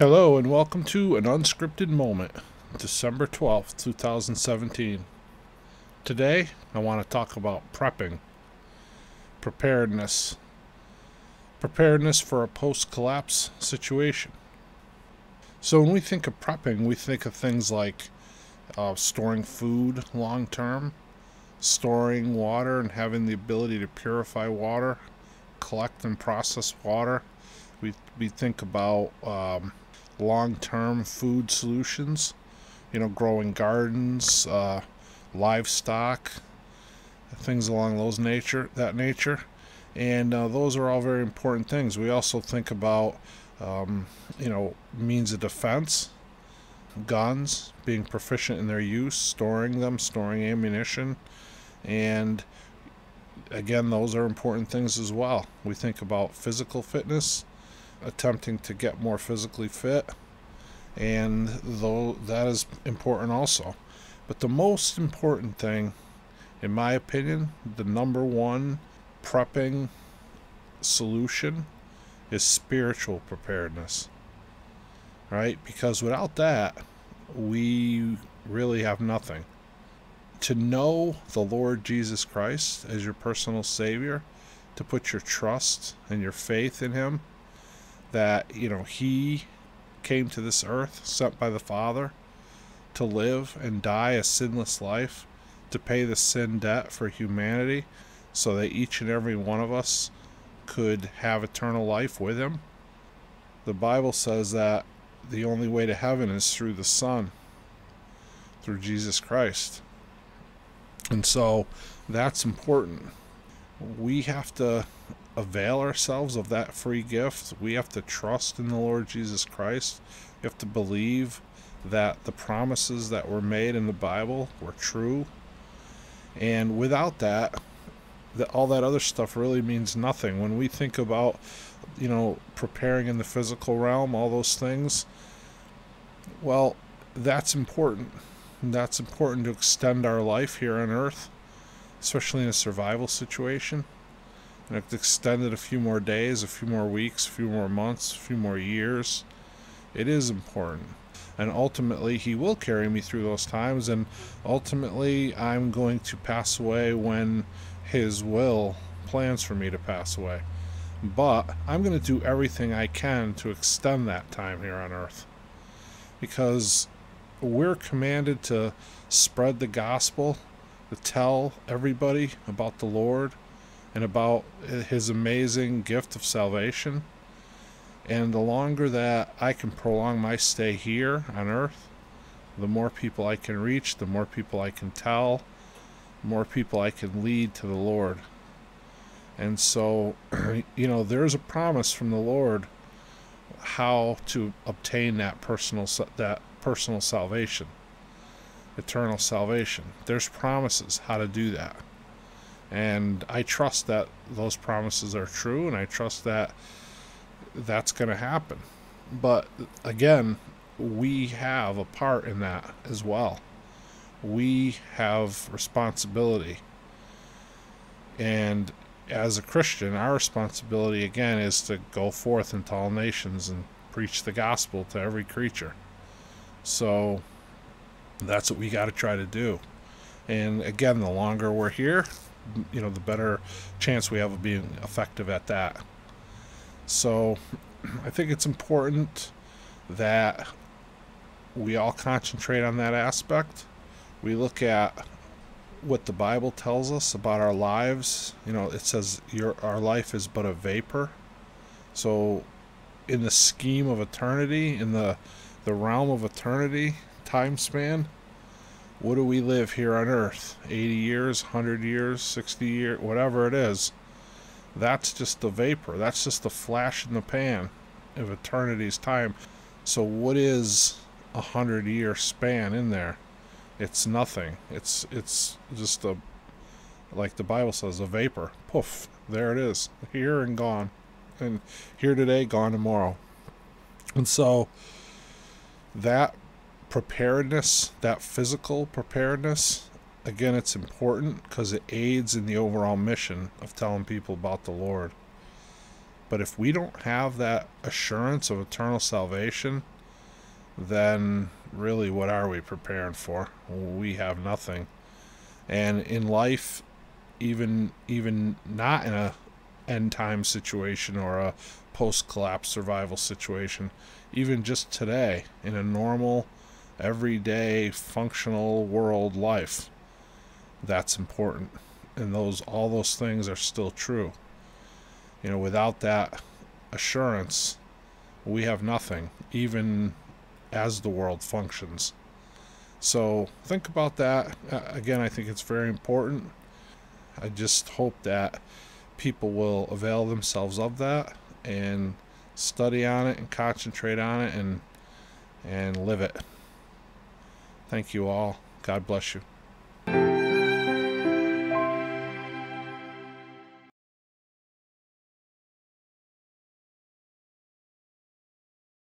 Hello, and welcome to an unscripted moment, December 12th, 2017. Today, I want to talk about prepping, preparedness, preparedness for a post collapse situation. So, when we think of prepping, we think of things like uh, storing food long term, storing water, and having the ability to purify water, collect and process water. We, we think about um, long-term food solutions you know growing gardens uh, livestock things along those nature that nature. And uh, those are all very important things. We also think about um, you know means of defense guns being proficient in their use storing them storing ammunition. And again those are important things as well. We think about physical fitness attempting to get more physically fit, and though that is important also. But the most important thing, in my opinion, the number one prepping solution is spiritual preparedness. Right? Because without that, we really have nothing. To know the Lord Jesus Christ as your personal Savior, to put your trust and your faith in Him, that you know he came to this earth sent by the father to live and die a sinless life to pay the sin debt for humanity so that each and every one of us could have eternal life with him. The bible says that the only way to heaven is through the son through jesus christ. And so that's important. We have to avail ourselves of that free gift. We have to trust in the Lord Jesus Christ. We have to believe that the promises that were made in the Bible were true. And without that, that all that other stuff really means nothing. When we think about, you know, preparing in the physical realm, all those things, well, that's important. That's important to extend our life here on earth, especially in a survival situation and it's extended a few more days, a few more weeks, a few more months, a few more years. It is important. And ultimately, He will carry me through those times, and ultimately, I'm going to pass away when His will plans for me to pass away. But I'm going to do everything I can to extend that time here on earth. Because we're commanded to spread the gospel, to tell everybody about the Lord and about his amazing gift of salvation. And the longer that I can prolong my stay here on earth, the more people I can reach, the more people I can tell, the more people I can lead to the Lord. And so, you know, there's a promise from the Lord how to obtain that personal that personal salvation, eternal salvation. There's promises how to do that. And I trust that those promises are true, and I trust that that's going to happen. But again, we have a part in that as well. We have responsibility. And as a Christian, our responsibility again is to go forth into all nations and preach the gospel to every creature. So that's what we got to try to do. And again, the longer we're here, you know the better chance we have of being effective at that. So i think it's important that we all concentrate on that aspect. We look at what the bible tells us about our lives. You know it says your our life is but a vapor. So in the scheme of eternity in the the realm of eternity time span what do we live here on earth? 80 years 100 years 60 years whatever it is. That's just the vapor. That's just the flash in the pan of eternity's time. So what is a hundred year span in there? It's nothing. It's it's just a like the bible says a vapor. Poof. There it is. Here and gone. And here today gone tomorrow. And so that preparedness, that physical preparedness, again, it's important because it aids in the overall mission of telling people about the Lord. But if we don't have that assurance of eternal salvation, then really what are we preparing for? We have nothing. And in life, even even not in a end time situation or a post collapse survival situation, even just today in a normal, everyday, functional world life, that's important. And those all those things are still true. You know, without that assurance, we have nothing, even as the world functions. So think about that. Again, I think it's very important. I just hope that people will avail themselves of that and study on it and concentrate on it and and live it. Thank you all. God bless you.